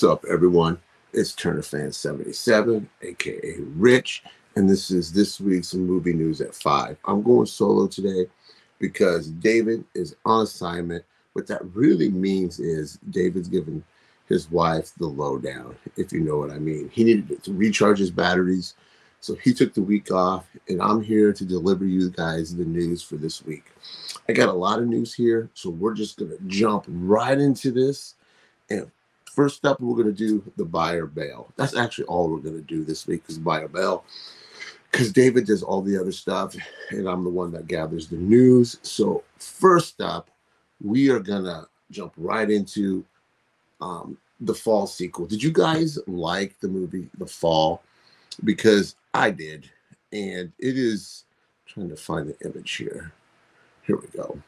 What's up, everyone? It's Turner Fan 77, aka Rich, and this is this week's movie news at five. I'm going solo today because David is on assignment. What that really means is David's giving his wife the lowdown, if you know what I mean. He needed to recharge his batteries, so he took the week off, and I'm here to deliver you guys the news for this week. I got a lot of news here, so we're just gonna jump right into this. And first up, we're gonna do the buyer bail. That's actually all we're gonna do this week is buyer bail. Because David does all the other stuff, and I'm the one that gathers the news. So first up, we are gonna jump right into um, the fall sequel. Did you guys like the movie The Fall? Because I did, and it is I'm trying to find the image here. Here we go.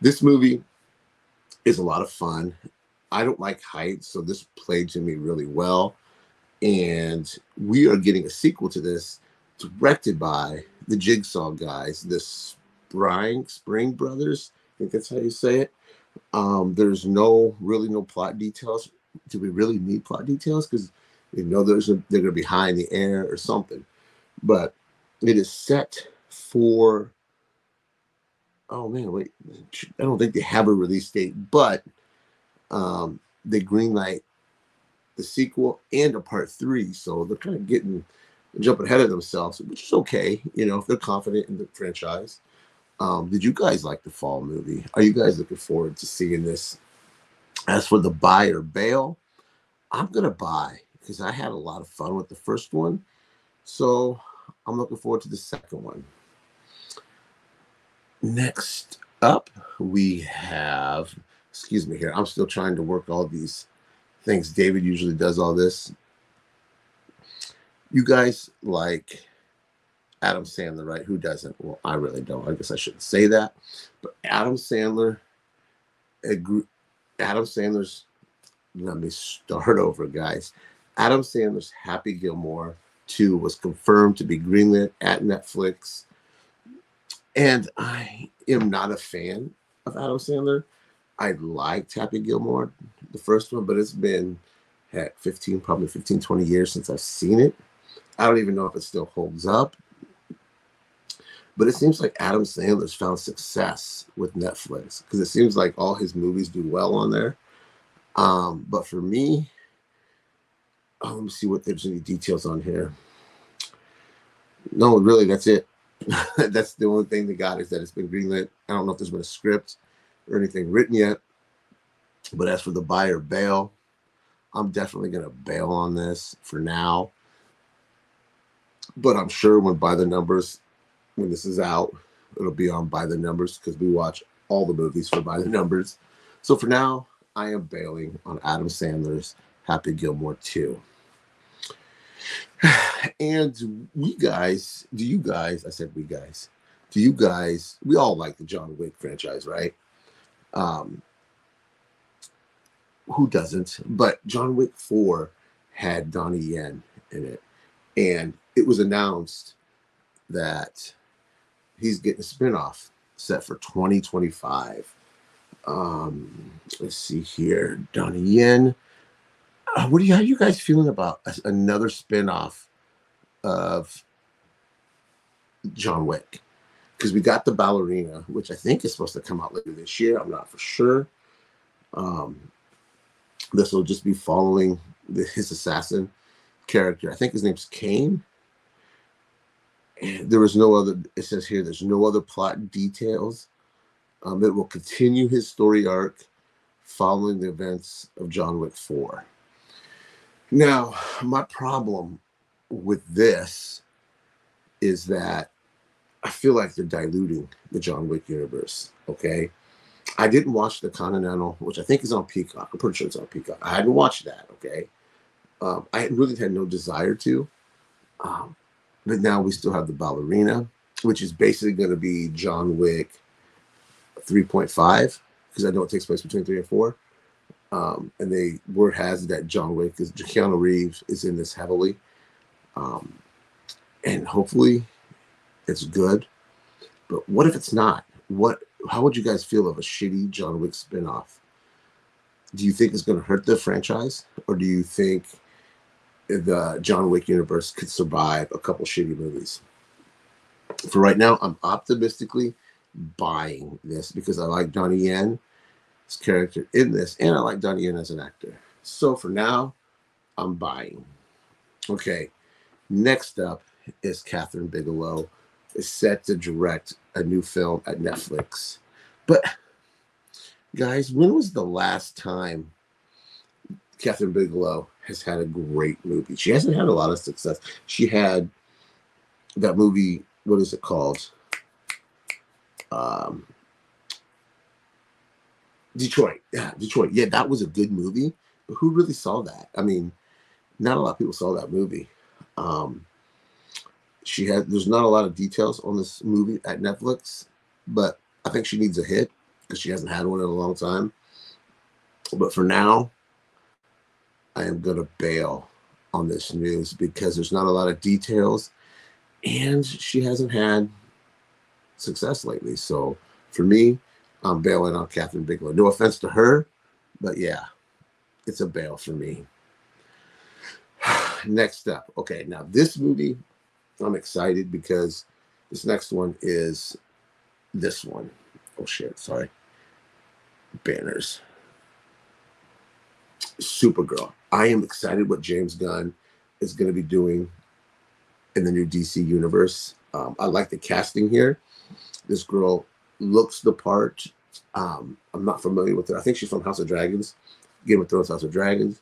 This movie is a lot of fun. I don't like heights, so this played to me really well. And we are getting a sequel to this directed by the Jigsaw guys, the Spring Spring Brothers. I think that's how you say it. Um, there's no really no plot details. Do we really need plot details? Because you know there's a, they're going to be high in the air or something. But it is set for. Oh man, wait! I don't think they have a release date, but um, they greenlight the sequel and a part three. So they're kind of getting jumping ahead of themselves, which is okay, you know, if they're confident in the franchise. Um, did you guys like the fall movie? Are you guys looking forward to seeing this? As for the buyer bail, I'm gonna buy because I had a lot of fun with the first one. So I'm looking forward to the second one. Next up, we have excuse me here. I'm still trying to work all these things. David usually does all this. You guys like Adam Sandler, right? Who doesn't? Well, I really don't. I guess I shouldn't say that. But Adam Sandler, Adam Sandler's, let me start over, guys. Adam Sandler's Happy Gilmore 2 was confirmed to be greenlit at Netflix. And I am not a fan of Adam Sandler. I liked Happy Gilmore, the first one, but it's been at 15, probably 15, 20 years since I've seen it. I don't even know if it still holds up. But it seems like Adam Sandler's found success with Netflix because it seems like all his movies do well on there. Um, but for me, oh, let me see what there's any details on here. No, really, that's it. that's the only thing they got is that it's been greenlit. I don't know if there's been a script or anything written yet. But as for the buyer bail, I'm definitely going to bail on this for now. But I'm sure when by the numbers, when this is out, it'll be on by the numbers because we watch all the movies for by the numbers. So for now, I am bailing on Adam Sandler's Happy Gilmore 2. And we guys, do you guys, I said we guys, do you guys, we all like the John Wick franchise, right? Um, who doesn't? But John Wick 4 had Donnie Yen in it. And it was announced that he's getting a spinoff set for 2025. Um, let's see here. Donnie Yen. Uh, what do you how are you guys feeling about another spinoff of John Wick? Because we got the ballerina, which I think is supposed to come out later this year. I'm not for sure. Um, this will just be following the, his assassin character. I think his name's Caine. There was no other. It says here there's no other plot details. Um, it will continue his story arc following the events of John Wick 4. Now, my problem with this is that I feel like they're diluting the John Wick universe. Okay. I didn't watch the Continental, which I think is on Peacock. I'm pretty sure it's on Peacock. I hadn't watched that. Okay. Um, I really had no desire to. Um, but now we still have the ballerina, which is basically going to be John Wick 3.5, because I know it takes place between three and four. Um, and they word has that John Wick is Keanu Reeves is in this heavily. Um, and hopefully it's good. But what if it's not? What how would you guys feel of a shitty John Wick spinoff? do you think it's going to hurt the franchise, or do you think the John Wick universe could survive a couple shitty movies? For right now, I'm optimistically buying this because I like Donnie Yen's character in this, and I like Donnie Yen as an actor. So for now, I'm buying. Okay, next up is Kathryn Bigelow is set to direct a new film at Netflix. But guys, when was the last time Kathryn Bigelow has had a great movie? She hasn't had a lot of success. She had that movie, what is it called? Um, Detroit. Yeah, Detroit. Yeah, that was a good movie. But who really saw that? I mean, not a lot of people saw that movie. Um, she had there's not a lot of details on this movie at Netflix, but I think she needs a hit because she hasn't had one in a long time. But for now, I am gonna bail on this news because there's not a lot of details and she hasn't had success lately. So for me, I'm bailing on Kathryn Bigelow. No offense to her, but yeah, it's a bail for me. Next up, okay, now this movie I'm excited because this next one is this one. Oh shit, sorry. Banners. Supergirl. I am excited what James Gunn is going to be doing in the new DC universe. Um, I like the casting here. This girl looks the part. Um, I'm not familiar with her. I think she's from House of Dragons, Game of Thrones, House of Dragons.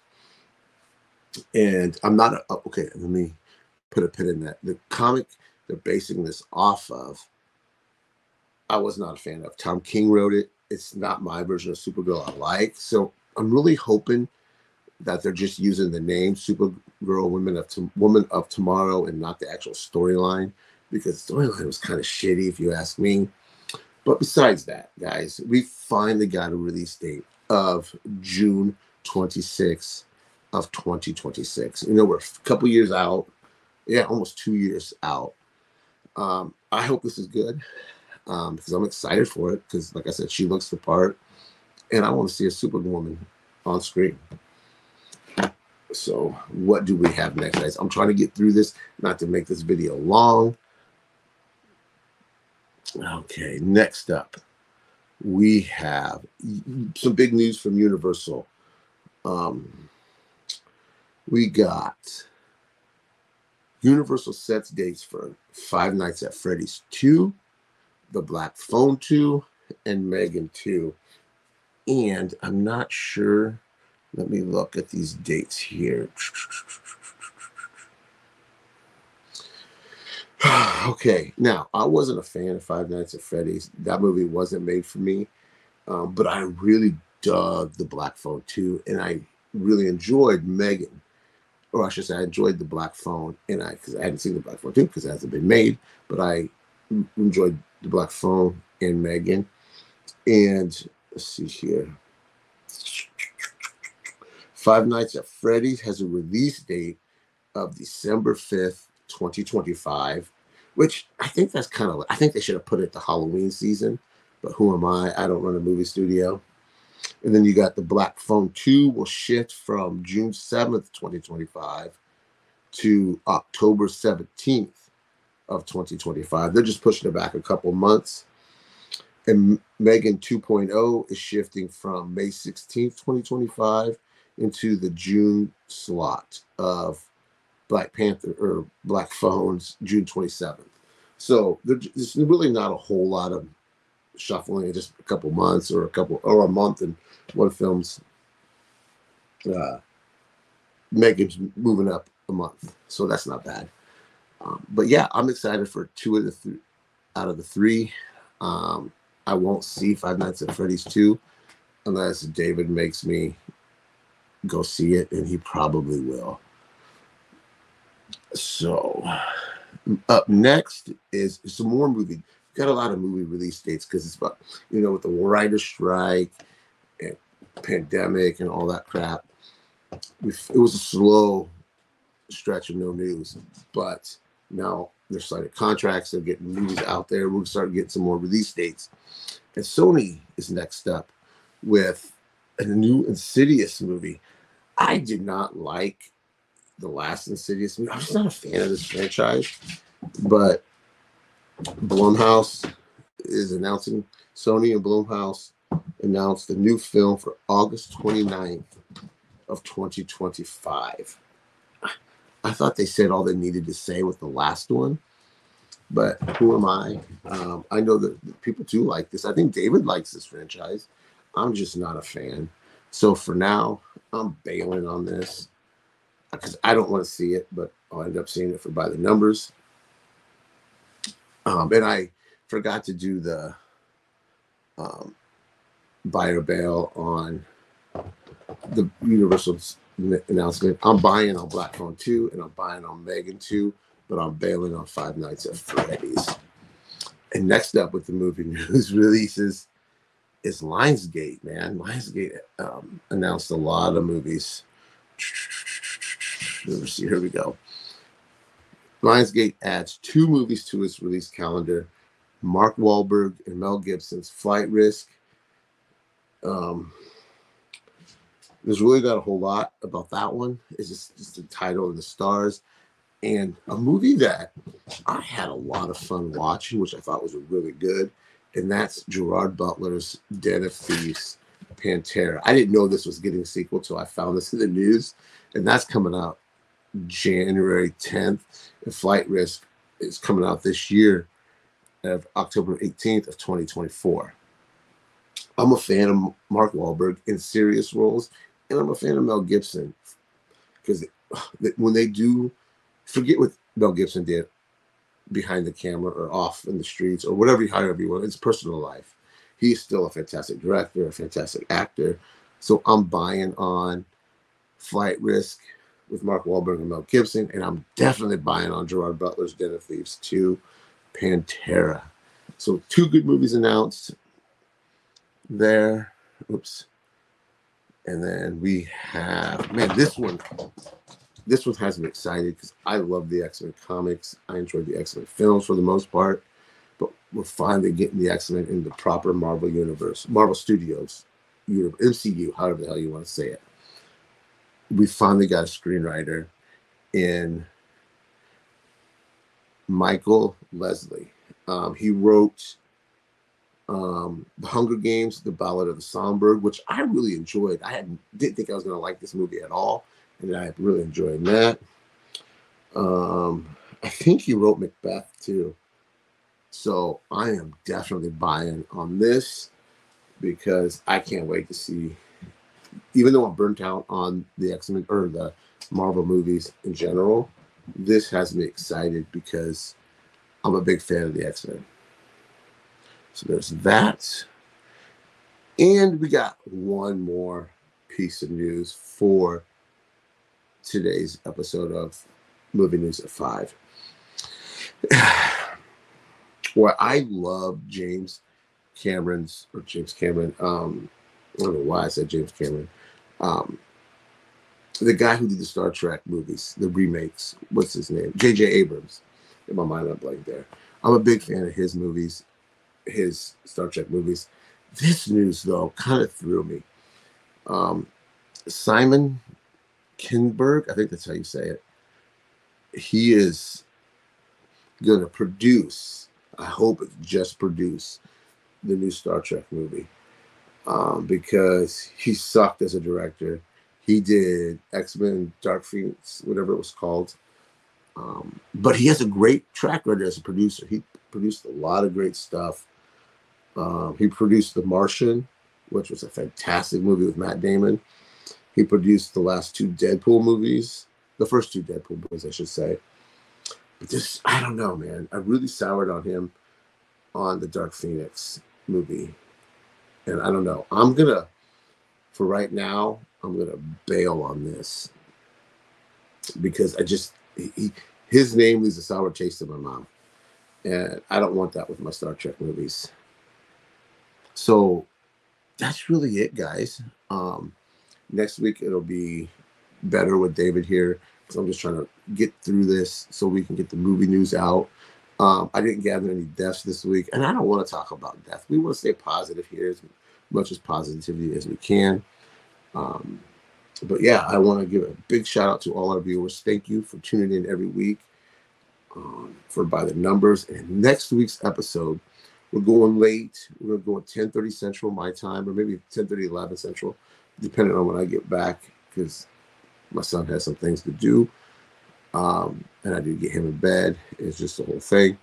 And I'm not a, okay. Let me put a pin in that. The comic they're basing this off of, I was not a fan of. Tom King wrote it. It's not my version of Supergirl I like. So I'm really hoping that they're just using the name Supergirl Women of Woman of Tomorrow and not the actual storyline because the storyline was kind of shitty if you ask me. But besides that, guys, we finally got a release date of June 26th of 2026. You know, we're a couple years out yeah, almost two years out. Um, I hope this is good um, because I'm excited for it. Because, like I said, she looks the part, and I want to see a Superwoman on screen. So, what do we have next, guys? I'm trying to get through this, not to make this video long. Okay, next up, we have some big news from Universal. Um, we got Universal sets dates for Five Nights at Freddy's 2, The Black Phone 2, and Megan 2. And I'm not sure. Let me look at these dates here. okay, now I wasn't a fan of Five Nights at Freddy's. That movie wasn't made for me, um, but I really dug The Black Phone 2, and I really enjoyed Megan or I should say, I enjoyed the Black Phone, and I because I hadn't seen the Black Phone too because it hasn't been made, but I enjoyed the Black Phone and Megan. And let's see here. Five Nights at Freddy's has a release date of December 5th, 2025, which I think that's kind of, I think they should have put it the Halloween season, but who am I? I don't run a movie studio. And then you got the Black Phone 2 will shift from June 7th, 2025 to October 17th of 2025. They're just pushing it back a couple months. And Megan 2.0 is shifting from May 16th, 2025 into the June slot of Black Panther or Black Phones, June 27th. So there's really not a whole lot of shuffling in just a couple months or a couple or a month and one film's uh Megan's moving up a month. So that's not bad. Um, but yeah, I'm excited for two of the three out of the three. Um, I won't see Five Nights at Freddy's 2 unless David makes me go see it, and he probably will. So, up next is some more movie got a lot of movie release dates because it's about you know with the writer's strike and pandemic and all that crap. it was a slow stretch of no news, but now they're signing contracts. They're getting movies out there. We're starting getting some more release dates, and Sony is next up with a new Insidious movie. I did not like the last Insidious movie. I'm just not a fan of this franchise, but Blumhouse is announcing Sony and Blumhouse announced the new film for August 29th of 2025. I thought they said all they needed to say with the last one, but who am I? Um, I know that people do like this. I think David likes this franchise. I'm just not a fan. So for now, I'm bailing on this because I don't want to see it, but I'll end up seeing it for by the numbers. Um, and I forgot to do the um, buyer bail on the Universal announcement. I'm buying on Black Phone 2 and I'm buying on Megan 2, but I'm bailing on Five Nights at Freddy's. And next up with the movie news releases is Lionsgate, man. Lionsgate um, announced a lot of movies. Here we go. Lionsgate adds two movies to its release calendar Mark Wahlberg and Mel Gibson's Flight Risk. Um, there's really not a whole lot about that one. It's just, just the title and the stars. And a movie that I had a lot of fun watching, which I thought was really good and that's Gerard Butler's Den of Thieves Pantera. I didn't know this was getting a sequel till I found this in the news, and that's coming out January 10th. And Flight Risk is coming out this year of October 18th of 2024. I'm a fan of Mark Wahlberg in serious roles, and I'm a fan of Mel Gibson because when they do, forget what Mel Gibson did behind the camera or off in the streets or whatever, however you want. It's personal life. He's still a fantastic director, a fantastic actor. So I'm buying on Flight Risk with Mark Wahlberg and Mel Gibson, and I'm definitely buying on Gerard Butler's Den of Thieves 2, Pantera. So two good movies announced there. Oops. And then we have, man, this one this one has me excited because I love the X Men comics. I enjoyed the X Men films for the most part, but we're finally getting the X Men in the proper Marvel universe, Marvel Studios, MCU, however the hell you want to say it. We finally got a screenwriter in Michael Lesslie. Um, he wrote um, The Hunger Games, The Ballad of the Songbird, which I really enjoyed. I had, didn't think I was going to like this movie at all and I really enjoyed that. Um, I think he wrote Macbeth too. So I am definitely buying on this because I can't wait to see. Even though I'm burnt out on the X Men or the Marvel movies in general, this has me excited because I'm a big fan of the X Men. So there's that. And we got one more piece of news for today's episode of Movie News at Five. Where I love James Cameron's or James Cameron. Um, I don't know why I said James Cameron. Um, the guy who did the Star Trek movies, the remakes. What's his name? J.J. Abrams. In my mind, I'm blank there. I'm a big fan of his movies, his Star Trek movies. This news, though, kind of threw me. Um, Simon Kinberg, I think that's how you say it. He is going to produce, I hope it's just produce, the new Star Trek movie um, because he sucked as a director. He did X Men Dark Phoenix, whatever it was called. Um, but he has a great track record as a producer. He produced a lot of great stuff. Um, he produced The Martian, which was a fantastic movie with Matt Damon. He produced the last two Deadpool movies, the first two Deadpool movies, I should say. But this, I don't know, man. I really soured on him on the Dark Phoenix movie. And I don't know. I'm to, for right now, I'm to bail on this because I just, he, his name leaves a sour taste in my mouth. And I don't want that with my Star Trek movies. So that's really it, guys. Um, next week it'll be better with David here. So I'm just trying to get through this so we can get the movie news out. Um, I didn't gather any deaths this week, and I don't want to talk about death. We want to stay positive here as much as positivity as we can. Um, but yeah, I want to give a big shout out to all our viewers. Thank you for tuning in every week um, for by the numbers. And next week's episode, we're going late. We're going to go at 10:30 Central my time, or maybe 10:30 11 Central, depending on when I get back, because my son has some things to do. Um, and I did get him in bed. It's just the whole thing.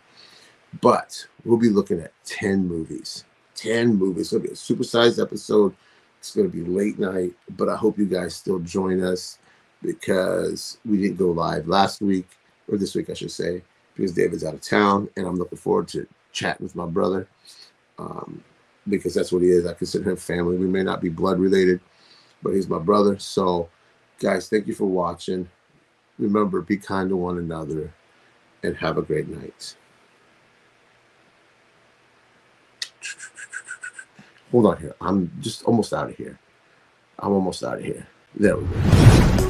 But we'll be looking at 10 movies. 10 movies. It's going to be a supersized episode. It's going to be late night, but I hope you guys still join us because we didn't go live last week, or this week, I should say, because David's out of town. And I'm looking forward to chatting with my brother um, because that's what he is. I consider him family. We may not be blood related, but he's my brother. So, guys, thank you for watching. Remember, be kind to one another and have a great night. Hold on here. I'm just almost out of here. I'm almost out of here. There we go.